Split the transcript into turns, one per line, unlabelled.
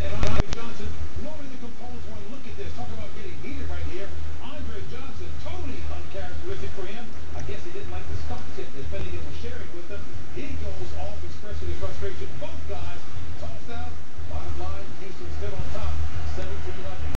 And Andre Johnson, totally uncharacteristic for him. I guess he didn't like the stock tip that Finnegan was sharing with them. He goes off expressing his frustration. Both guys